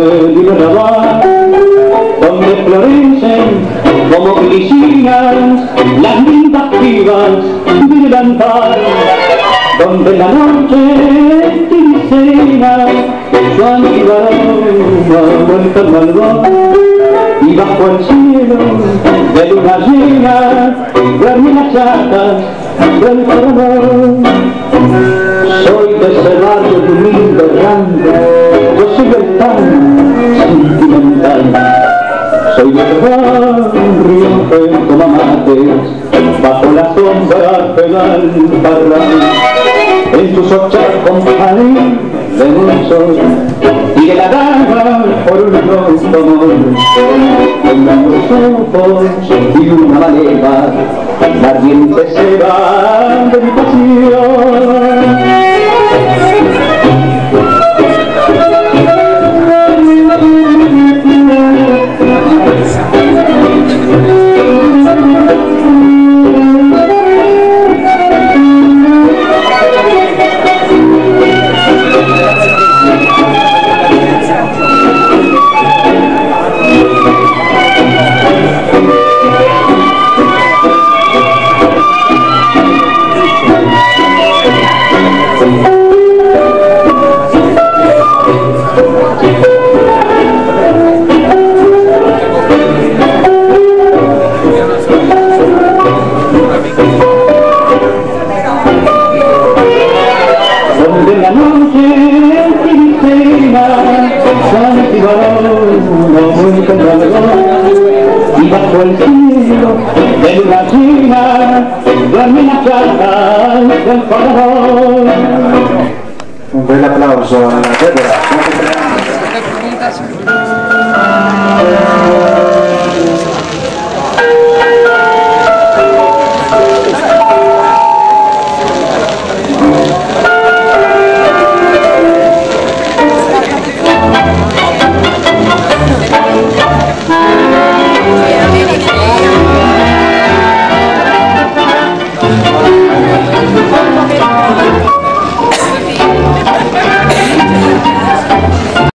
Liberador, donde florecen como glicinas las lindas pibas de cantar, donde la noche tincena su antivarón vuelta al malvón y bajo el cielo de luna llena duermen las chatas del corazón. Soy de ese barrio de humilde grande, el tan sentimental. Soy de ese barrio que toma mates bajo la sombra pedal parral. En sus ochas compañías de un sol y de la daga por un pronto amor. Tengan los ojos y una maleva, la ardiente se va de mi pasión. De chatas del corazón Un bel applauso alla Deborah. preguntas?